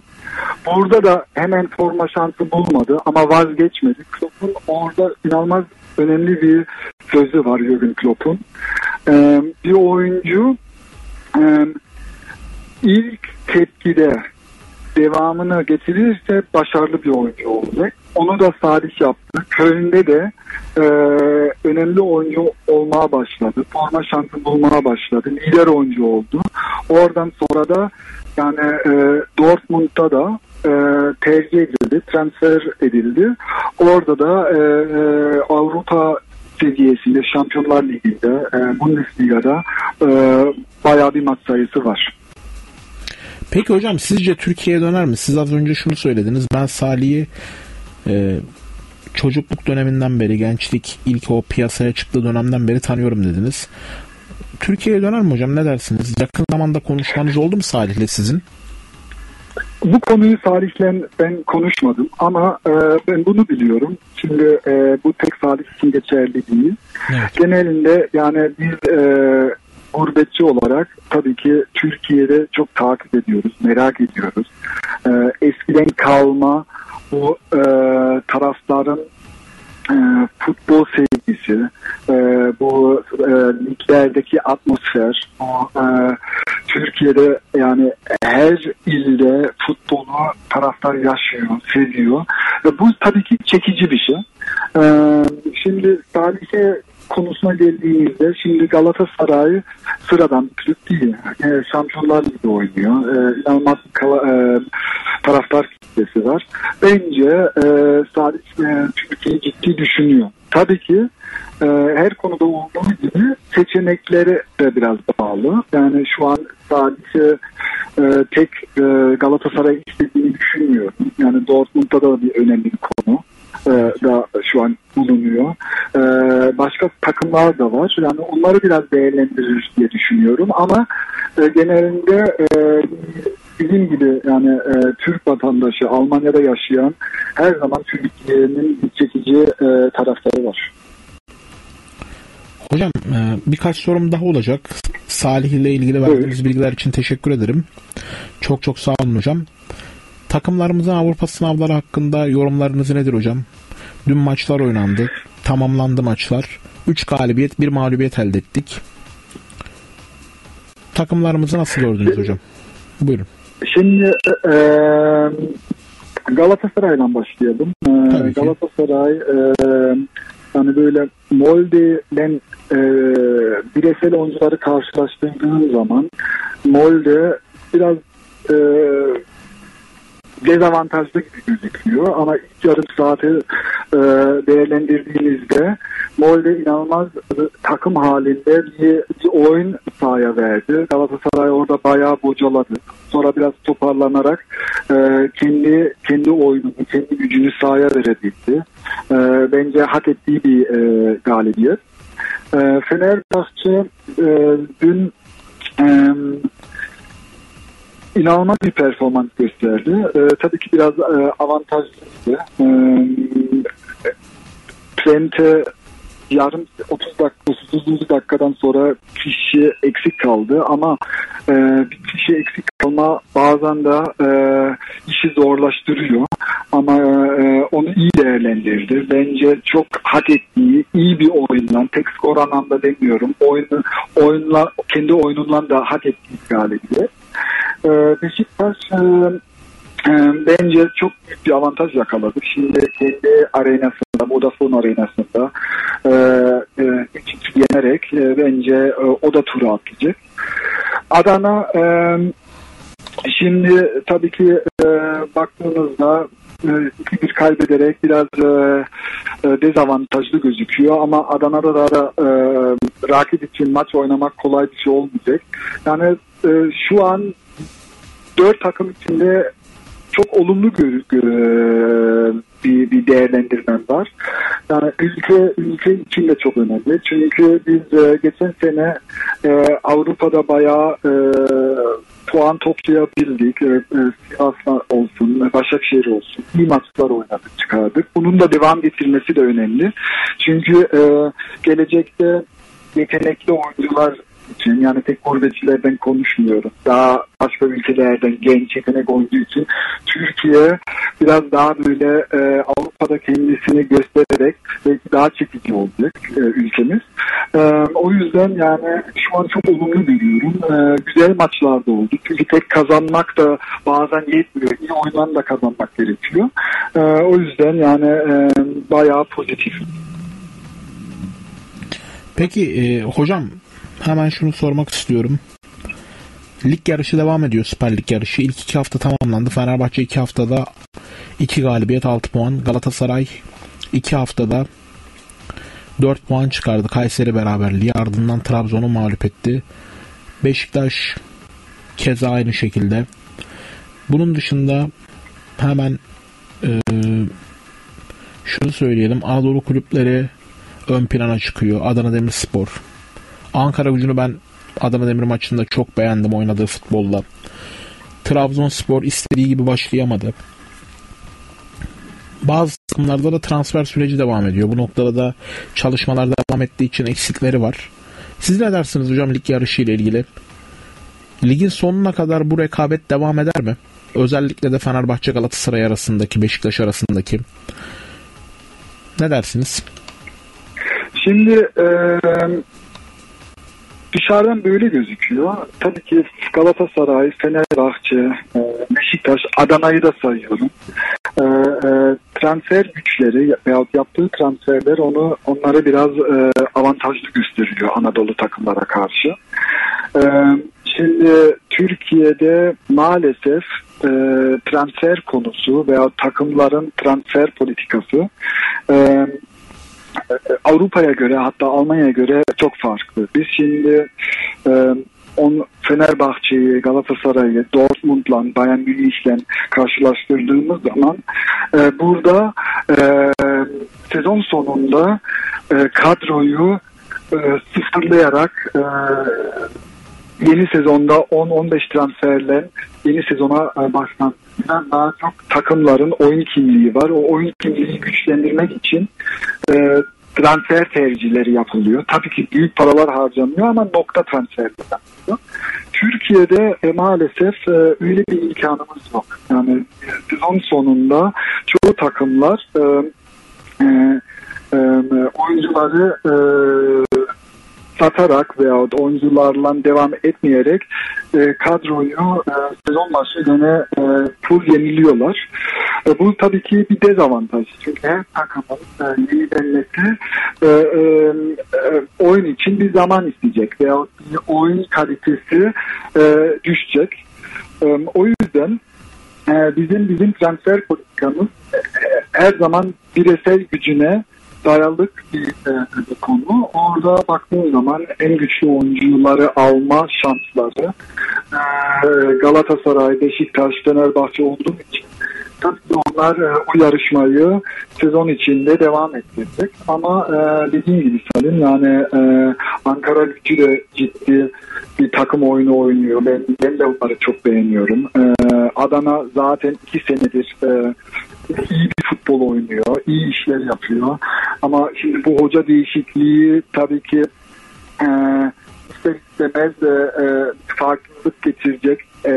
Burada da hemen forma şansı bulmadı ama vazgeçmedi. Klopp'un orada inanılmaz önemli bir sözü var Jürgen Klopp'un. Ee, bir oyuncu e, ilk tepkide devamını getirirse başarılı bir oyuncu olacak. Onu da Salih yaptı. Köln'de de e, önemli oyuncu olmaya başladı. Forma şansı bulmaya başladı. Lider oyuncu oldu. Oradan sonra da yani e, Dortmund'da da e, tercih edildi, transfer edildi. Orada da e, e, Avrupa seviyesinde Şampiyonlar Ligi'nde, e, Bundesliga'da e, bayağı bir maç sayısı var. Peki hocam sizce Türkiye'ye döner mi? Siz az önce şunu söylediniz. Ben Salih'i e, çocukluk döneminden beri, gençlik ilk o piyasaya çıktığı dönemden beri tanıyorum dediniz. Türkiye'ye döner mi hocam? Ne dersiniz? Yakın zamanda konuşmanız oldu mu Salih'le sizin? Bu konuyu Salih'le ben konuşmadım ama e, ben bunu biliyorum. Şimdi e, bu tek Salih için geçerli değil. Evet. Genelinde yani biz e, gurbetçi olarak tabii ki Türkiye'de çok takip ediyoruz, merak ediyoruz. E, eskiden kalma bu e, tarafların e, futbol sevgisi, e, bu e, liglerdeki atmosfer, bu e, Türkiye'de yani her ilde futbolu taraftar yaşıyor, seviyor. Ve bu tabii ki çekici bir şey. E, şimdi Salih'e konusuna geldiğimizde şimdi Galatasaray sıradan bir kulüp değil. E, Şampiyonlar Ligi oynuyor. E, inanılmaz bir kala- e, taraftar kitlesi var. Bence e, Salih e, Türkiye'yi ciddi düşünüyor. Tabii ki e, her konuda olduğu gibi seçenekleri de biraz bağlı. Yani şu an sadece e, tek e, Galatasaray istediğini düşünmüyorum. Yani Dortmund'da da bir önemli bir konu e, da şu an bulunuyor. E, başka takımlar da var. Yani onları biraz değerlendirir diye düşünüyorum. Ama e, genelinde e, bizim gibi yani e, Türk vatandaşı Almanya'da yaşayan her zaman Türkiye'nin bir çekici e, taraftarı var. Hocam birkaç sorum daha olacak. Salih ile ilgili verdiğiniz bilgiler için teşekkür ederim. Çok çok sağ olun hocam. Takımlarımızın Avrupa sınavları hakkında yorumlarınız nedir hocam? Dün maçlar oynandı. Tamamlandı maçlar. 3 galibiyet, 1 mağlubiyet elde ettik. Takımlarımızı nasıl gördünüz hocam? Buyurun. Şimdi e, Galatasaray'la başlayalım. E. Galatasaray e, hani böyle Molde'den e, bireysel oyuncuları karşılaştırdığın zaman Molde biraz e, dezavantajlı gibi gözüküyor ama yarım saati e, değerlendirdiğimizde Molde inanılmaz takım halinde bir, bir oyun sahaya verdi. Galatasaray orada bayağı bocaladı. Sonra biraz toparlanarak e, kendi kendi oyununu, kendi gücünü sahaya verebildi. E, bence hak ettiği bir e, galibiyet. E, Fenerbahçe e, dün e, inanılmaz bir performans gösterdi. Ee, tabii ki biraz e, avantajlıydı. Ee, Trent'e yarım 30 dakika 30 dakikadan sonra kişi eksik kaldı ama e, bir kişi eksik kalma bazen de e, işi zorlaştırıyor ama e, onu iyi değerlendirdi. Bence çok hak ettiği iyi bir oyundan tek skor anlamda demiyorum. Oyunu, oyunla, kendi oyunundan da hak ettiği galibiyet. Ee, Beşiktaş e, e, bence çok büyük bir avantaj yakaladı. Şimdi kendi arenasında, Vodafone arenasında e, e, 3-2 yenerek e, bence e, o da turu atlayacak. Adana e, şimdi tabii ki e, baktığınızda e, 2-1 kaybederek biraz e, e, dezavantajlı gözüküyor ama Adana'da da, da e, rakip için maç oynamak kolay bir şey olmayacak. Yani e, şu an dört takım içinde çok olumlu gör, gör- bir, bir değerlendirmem var. Yani ülke ülke için de çok önemli. Çünkü biz e, geçen sene e, Avrupa'da bayağı e, puan toplayabildik. E, e, Sivas olsun, Başakşehir olsun. İyi maçlar oynadık, çıkardık. Bunun da devam getirmesi de önemli. Çünkü e, gelecekte yetenekli oyuncular için yani tek gurbetçilerden konuşmuyorum. Daha başka ülkelerden genç yetenek oyuncu için Türkiye biraz daha böyle e, Avrupa'da kendisini göstererek belki daha çekici olacak e, ülkemiz. E, o yüzden yani şu an çok olumlu görüyorum. E, güzel maçlar da oldu. Çünkü tek kazanmak da bazen yetmiyor. İyi oyundan da kazanmak gerekiyor. E, o yüzden yani e, bayağı pozitif. Peki e, hocam hemen şunu sormak istiyorum. Lig yarışı devam ediyor Süper Lig yarışı. İlk iki hafta tamamlandı. Fenerbahçe iki haftada 2 galibiyet 6 puan. Galatasaray iki haftada 4 puan çıkardı. Kayseri beraberliği ardından Trabzon'u mağlup etti. Beşiktaş keza aynı şekilde. Bunun dışında hemen e, şunu söyleyelim. Anadolu kulüpleri ön plana çıkıyor. Adana Demirspor. Ankara gücünü ben Adana Demir maçında çok beğendim oynadığı futbolla. Trabzonspor istediği gibi başlayamadı. Bazı takımlarda da transfer süreci devam ediyor. Bu noktada da çalışmalar devam ettiği için eksikleri var. Siz ne dersiniz hocam lig yarışı ile ilgili? Ligin sonuna kadar bu rekabet devam eder mi? Özellikle de Fenerbahçe Galatasaray arasındaki, Beşiktaş arasındaki. Ne dersiniz? Şimdi e, dışarıdan böyle gözüküyor. Tabii ki Galatasaray, Fenerbahçe, e, Beşiktaş, Adana'yı da sayıyorum. E, e, transfer güçleri veyahut yaptığı transferler onu onları biraz avantajlı gösteriyor Anadolu takımlara karşı. Şimdi Türkiye'de maalesef transfer konusu veya takımların transfer politikası Avrupa'ya göre hatta Almanya'ya göre çok farklı. Biz şimdi e, on Fenerbahçe'yi, Galatasaray'ı, Dortmund'la, Bayern Münih'le karşılaştırdığımız zaman e, burada e, sezon sonunda e, kadroyu e, sıfırlayarak e, yeni sezonda 10-15 transferle yeni sezona e, biraz daha çok takımların oyun kimliği var. O oyun kimliği güçlendirmek için e, transfer tercihleri yapılıyor. Tabii ki büyük paralar harcanıyor ama nokta transferleri yapılıyor. Türkiye'de e, maalesef e, öyle bir imkanımız yok. Yani e, sezon sonunda çoğu takımlar e, e, e, oyuncuları e, satarak veya oyuncularla devam etmeyerek e, kadroyu e, sezon başı gene e, full yeniliyorlar. E, bu tabii ki bir dezavantaj. Çünkü her takımın e, yenilenmesi e, e, e, oyun için bir zaman isteyecek veya bir oyun kalitesi e, düşecek. E, o yüzden e, bizim bizim transfer politikamız e, her zaman bireysel gücüne dayalık bir, e, konu. Orada baktığım zaman en güçlü oyuncuları alma şansları e, Galatasaray, Beşiktaş, Fenerbahçe olduğu için tabii onlar e, o yarışmayı sezon içinde devam ettirecek. Ama e, dediğim gibi Salim yani e, Ankara gücü de ciddi bir takım oyunu oynuyor. Ben, ben de onları çok beğeniyorum. E, Adana zaten iki senedir e, iyi bir futbol oynuyor, iyi işler yapıyor. Ama şimdi bu hoca değişikliği tabii ki e, ister istemez e, farklılık getirecek. E,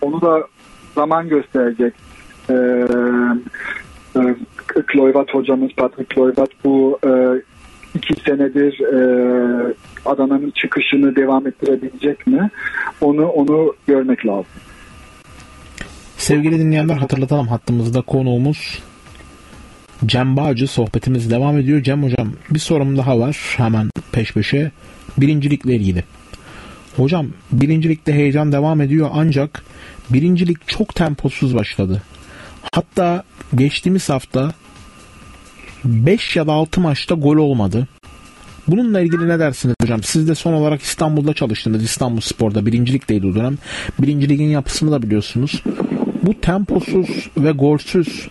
onu da zaman gösterecek. E, e, Kloyvat hocamız, Patrick Kloyvat bu e, iki senedir e, Adana'nın çıkışını devam ettirebilecek mi? Onu onu görmek lazım. Sevgili dinleyenler hatırlatalım hattımızda konuğumuz Cem Bağcı sohbetimiz devam ediyor. Cem hocam bir sorum daha var hemen peş peşe birincilikle ilgili. Hocam birincilikte heyecan devam ediyor ancak birincilik çok temposuz başladı. Hatta geçtiğimiz hafta 5 ya da 6 maçta gol olmadı. Bununla ilgili ne dersiniz hocam? Siz de son olarak İstanbul'da çalıştınız. İstanbul Spor'da birincilikteydi o dönem. Birinci ligin yapısını da biliyorsunuz. Bu temposuz ve golsüz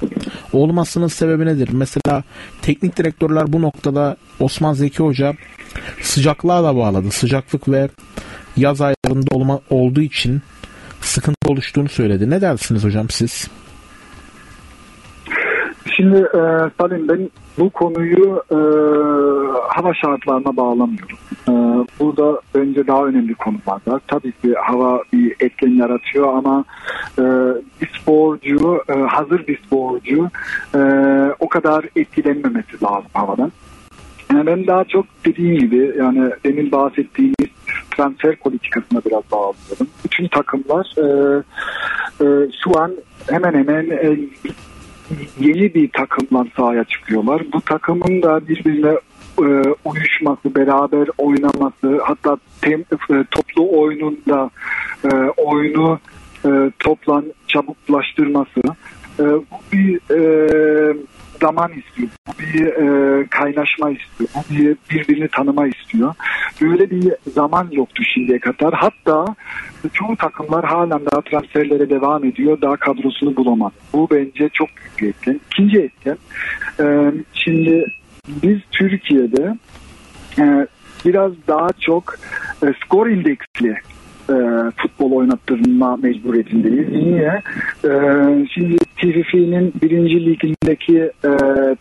olmasının sebebi nedir? Mesela teknik direktörler bu noktada Osman Zeki Hoca sıcaklığa da bağladı. Sıcaklık ve yaz aylarında olma, olduğu için sıkıntı oluştuğunu söyledi. Ne dersiniz hocam siz? Şimdi e, Salim ben bu konuyu e, hava şartlarına bağlamıyorum. E, burada bence daha önemli konular var. Tabii ki hava bir etken yaratıyor ama e, bir sporcu, e, hazır bir sporcu e, o kadar etkilenmemesi lazım havadan. Yani ben daha çok dediğim gibi yani demin bahsettiğimiz transfer politikasına biraz bağlıyorum. Bütün takımlar e, e, şu an hemen hemen e, yeni bir takımla sahaya çıkıyorlar. Bu takımın da birbirine e, uyuşması, beraber oynaması, hatta tem, e, toplu oyununda e, oyunu toplan çabuklaştırması bu bir zaman istiyor. Bu bir e, kaynaşma istiyor. Bu bir birbirini tanıma istiyor. Böyle bir zaman yoktu şimdiye kadar. Hatta çoğu takımlar halen daha transferlere devam ediyor. Daha kadrosunu bulamadı. Bu bence çok büyük bir etken. İkinci etken e, şimdi biz Türkiye'de e, biraz daha çok e, skor indeksli e, futbol oynattırma mecburiyetindeyiz. Niye? E, şimdi TFF'nin birinci ligindeki e,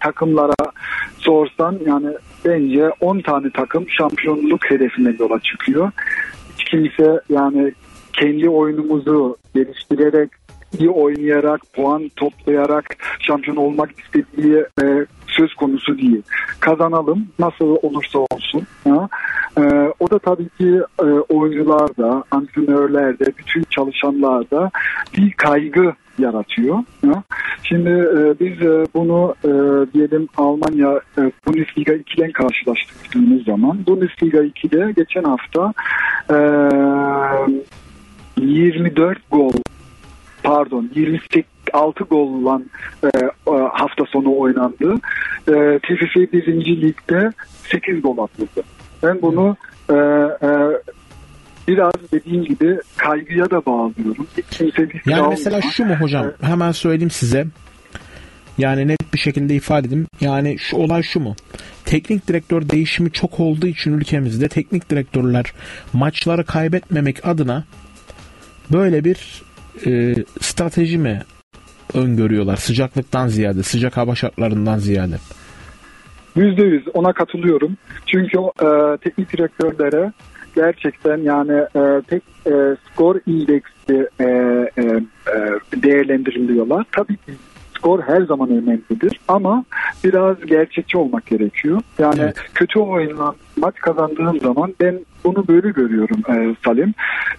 takımlara sorsan yani bence 10 tane takım şampiyonluk hedefine yola çıkıyor. Hiç kimse yani kendi oyunumuzu geliştirerek iyi oynayarak, puan toplayarak şampiyon olmak istediği e, söz konusu değil. Kazanalım nasıl olursa olsun. Ha? E, o da tabii ki e, oyuncularda, antrenörlerde, bütün çalışanlarda bir kaygı yaratıyor. Ya. Şimdi e, biz e, bunu e, diyelim Almanya e, Bundesliga 2'den karşılaştırdığımız zaman Bundesliga 2'de geçen hafta e, 24 gol pardon 26 gol olan e, hafta sonu oynandı. E, TFF 1. Lig'de 8 gol atıldı. Ben bunu e, e, biraz dediğim gibi kaygıya da bağlıyorum. Kimse Yani travma- mesela şu mu hocam? Hemen söyleyeyim size. Yani net bir şekilde ifade edeyim. Yani şu olay şu mu? Teknik direktör değişimi çok olduğu için ülkemizde teknik direktörler maçları kaybetmemek adına böyle bir e, strateji mi öngörüyorlar? Sıcaklıktan ziyade, sıcak hava şartlarından ziyade. Yüzde yüz ona katılıyorum. Çünkü e, teknik direktörlere gerçekten yani e, tek e, skor indeksi e, e, e, değerlendiriliyorlar. Tabii ki skor her zaman önemlidir ama biraz gerçekçi olmak gerekiyor. Yani Evet. kötü oyunla maç kazandığım zaman ben bunu böyle görüyorum e, Salim.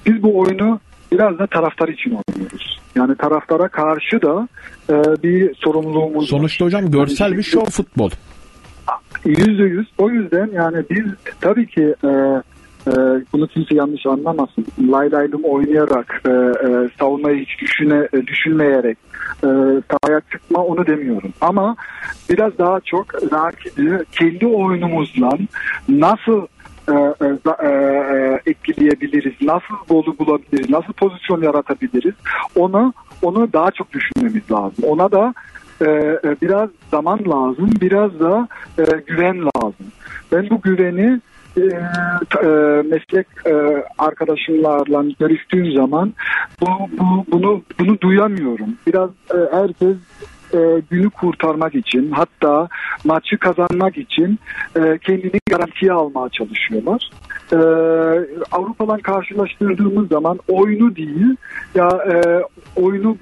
Biz bu oyunu biraz da taraftar için oynuyoruz. Yani taraftara karşı da e, bir sorumluluğumuz var. Sonuçta hocam görsel bir şov futbol. Yüzde yüz. O yüzden yani biz tabii ki e, e, bunu kimse yanlış anlamasın. Lay laylım oynayarak, e, e, savunmayı hiç düşüne, e, düşünmeyerek e, sahaya çıkma onu demiyorum. Ama biraz daha çok rakibi kendi oyunumuzla nasıl etkileyebiliriz, nasıl golü bulabiliriz, nasıl pozisyon yaratabiliriz onu onu daha çok düşünmemiz lazım. Ona da e, e, biraz zaman lazım, biraz da e, güven lazım. Ben bu güveni e, e, meslek e, arkadaşımlarla görüştüğüm zaman bu, bu, bunu bunu duyamıyorum. Biraz e, herkes e, günü kurtarmak için hatta maçı kazanmak için e, kendini garantiye almaya çalışıyorlar. E, Avrupa'dan karşılaştırdığımız zaman oyunu değil ya e, oyunu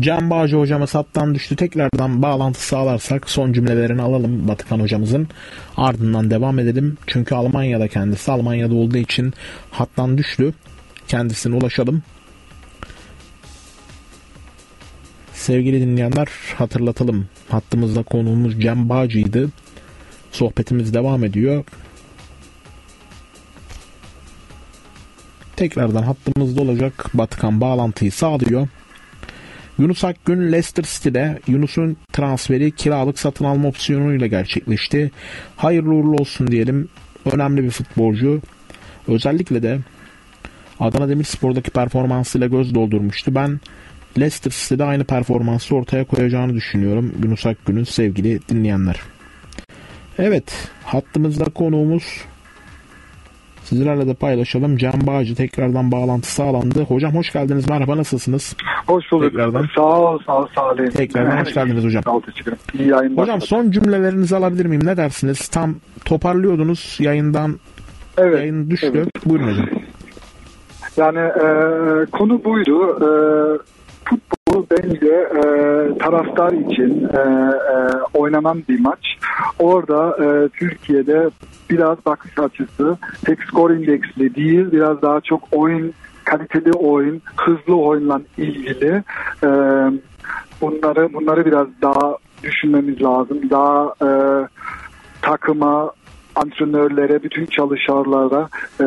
Can Bağcı hocamız hattan düştü. Tekrardan bağlantı sağlarsak son cümlelerini alalım Batıkan hocamızın. Ardından devam edelim. Çünkü Almanya'da kendisi. Almanya'da olduğu için hattan düştü. Kendisine ulaşalım. Sevgili dinleyenler hatırlatalım. Hattımızda konuğumuz Cem Bağcı'ydı. Sohbetimiz devam ediyor. Tekrardan hattımızda olacak. Batıkan bağlantıyı sağlıyor. Yunus Akgün Leicester City'de Yunus'un transferi kiralık satın alma opsiyonuyla gerçekleşti. Hayırlı uğurlu olsun diyelim. Önemli bir futbolcu. Özellikle de Adana Demirspor'daki performansıyla göz doldurmuştu. Ben Leicester City'de aynı performansı ortaya koyacağını düşünüyorum. Yunus Akgün'ün sevgili dinleyenler. Evet, hattımızda konuğumuz Sizlerle de paylaşalım. Can Bağcı tekrardan bağlantı sağlandı. Hocam hoş geldiniz. Merhaba nasılsınız? hoş bulduk. Tekrardan. Sağ ol, sağ ol, sağ olun. Tekrardan hoş geldiniz hocam. Sağ ol. İyi yayınlar. Hocam son cümlelerinizi alabilir miyim? Ne dersiniz? Tam toparlıyordunuz. Yayından evet. yayın düştü. evet. Buyurun hocam. Yani e, konu buydu. E, futbol bence e, taraftar için e, e, oynanan bir maç. Orada e, Türkiye'de biraz bakış açısı tek skor indeksli değil, biraz daha çok oyun kaliteli oyun, hızlı oyunla ilgili e, bunları bunları biraz daha düşünmemiz lazım. Daha e, takıma, antrenörlere, bütün çalışanlara e,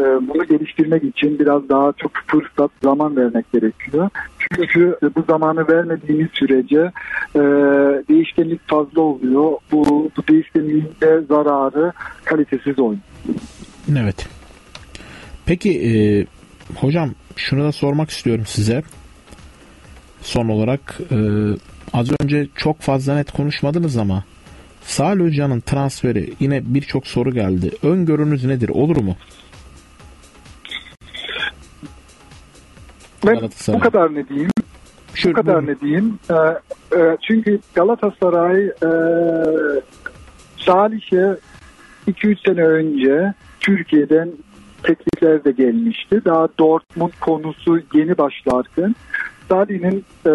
e, bunu geliştirmek için biraz daha çok fırsat, zaman vermek gerekiyor. Çünkü bu zamanı vermediğimiz sürece e, değişkenlik fazla oluyor. Bu, bu değişkenliğin de zararı kalitesiz oyun. Evet. Peki e, hocam şunu da sormak istiyorum size. Son olarak e, az önce çok fazla net konuşmadınız ama Salih Hoca'nın transferi yine birçok soru geldi. Öngörünüz nedir? Olur mu? Ben bu kadar ne diyeyim? Şu, Bu kadar ne diyeyim? Ee, e, çünkü Galatasaray e, Salih'e 2-3 sene önce Türkiye'den teklifler de gelmişti. Daha Dortmund konusu yeni başlarken Salih'in e,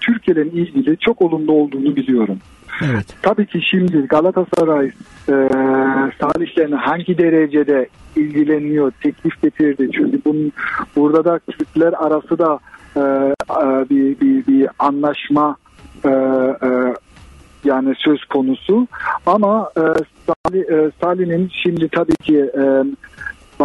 Türkiye'den ilgili çok olumlu olduğunu biliyorum. Evet. Tabii ki şimdi Galatasaray e, Salih'lerin hangi derecede ilgileniyor, teklif getirdi. Çünkü bunun, burada da Kürtler arası da e, e, bir, bir, bir anlaşma e, e, yani söz konusu. Ama e, Salih, e, Salih'in şimdi tabii ki e,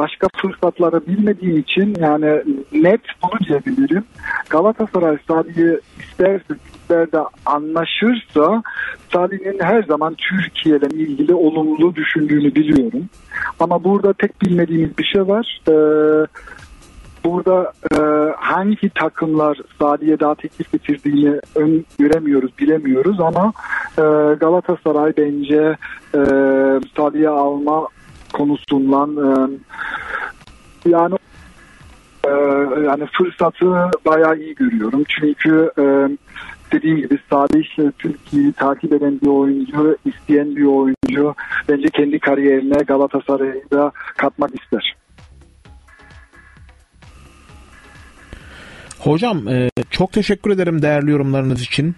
başka fırsatları bilmediğim için yani net bunu diyebilirim. Galatasaray Salih'i isterse ister de anlaşırsa Salih'in her zaman Türkiye ile ilgili olumlu düşündüğünü biliyorum. Ama burada tek bilmediğimiz bir şey var. Ee, burada e, hangi takımlar Salih'e daha teklif getirdiğini ön göremiyoruz, bilemiyoruz ama e, Galatasaray bence e, Salih'e alma konusundan e, yani e, yani fırsatı bayağı iyi görüyorum. Çünkü e, dediğim gibi Salih e, Türkiye'yi takip eden bir oyuncu, isteyen bir oyuncu. Bence kendi kariyerine Galatasaray'ı da katmak ister. Hocam e, çok teşekkür ederim değerli yorumlarınız için.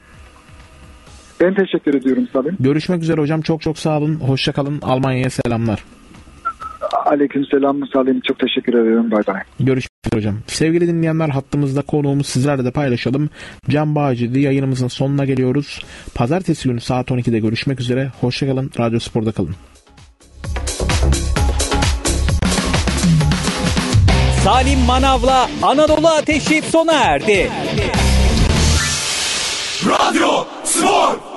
Ben teşekkür ediyorum Salim. Görüşmek üzere hocam. Çok çok sağ olun. Hoşçakalın. Almanya'ya selamlar. Aleyküm selam Salim. Çok teşekkür ederim. Bay bay. Görüşmek üzere hocam. Sevgili dinleyenler hattımızda konuğumuz sizlerle de paylaşalım. Can Bağcı'ydı. Yayınımızın sonuna geliyoruz. Pazartesi günü saat 12'de görüşmek üzere. Hoşçakalın. Radyo Spor'da kalın. Salim Manav'la Anadolu Ateşi sona erdi. Radyo Spor